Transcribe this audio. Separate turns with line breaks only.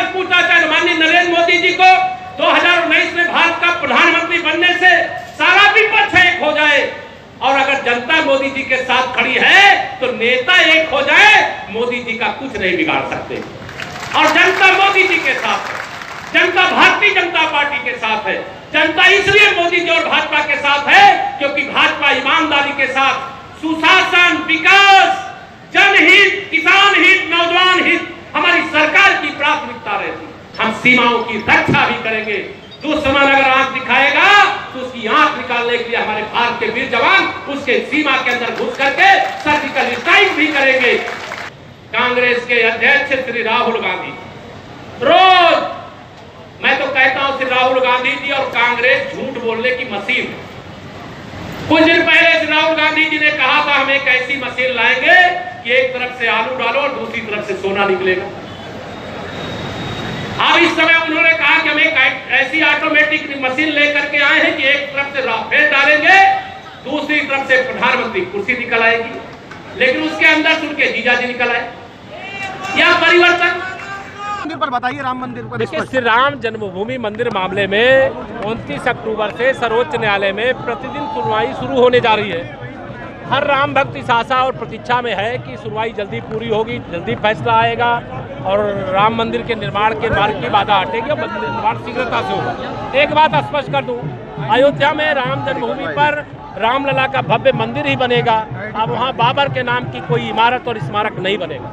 वापस पूछना चाहते माननीय नरेंद्र मोदी जी को 2019 में भारत का प्रधानमंत्री बनने से सारा विपक्ष एक हो जाए। और अगर जनता मोदी जी के साथ खड़ी है तो नेता एक हो जाए, मोदी जी का कुछ नहीं बिगाड़ सकते। और जनता मोदी जी के साथ जनता भारतीय जनता पार्टी के साथ है। जनता इसलिए मोदी जी और भाजपा के साथ है, क्योंकि भाजपा ईमानदारी के साथ सुशासन, विकास सीमाओं की रक्षा भी करेंगे। दुश्मन अगर आँख दिखाएगा तो उसकी आँख निकालने के लिए हमारे भारत के वीर जवान उसके सीमा के अंदर घुस करके सर्जिकल स्ट्राइक भी करेंगे। कांग्रेस के अध्यक्ष श्री राहुल गांधी। रोज मैं तो कहता हूँ श्री राहुल गांधी जी और कांग्रेस झूठ बोलने की मशीन कुछ दिन पहले श्री राहुल गांधी जी ने कहा था, हम एक ऐसी मशीन लाएँगे कि एक तरफ़ से आलू डालो और दूसरी तरफ़ से सोना निकलेगा। इस समय उन्होंने कहा कि हम एक ऐसी ऑटोमेटिक मशीन लेकर के आए हैं कि एक तरफ़ से राफेल डालेंगे दूसरी तरफ़ से प्रधानमंत्री कुर्सी निकल आएगी। लेकिन उसके अंदर से उनके जीजाजी निकल आए। यह परिवर्तन?
पर बताइए राम मंदिर पर
देखिए श्री राम जन्मभूमि मंदिर मामले में 29 अक्टूबर से सर्वोच्च न्यायालय में प्रतिदिन सुनवाई शुरू होने जा रही है। हर राम भक्त इस आशा और प्रतीक्षा में है कि सुनवाई जल्दी पूरी होगी, जल्दी फैसला आएगा और राम मंदिर के निर्माण के मार्ग की बाधा हटेगी और निर्माण शीघ्रता से होगा। एक बात स्पष्ट कर दूँ, अयोध्या में राम जन्मभूमि पर रामलला का भव्य मंदिर ही बनेगा। अब वहाँ बाबर के नाम की कोई इमारत और स्मारक नहीं बनेगा।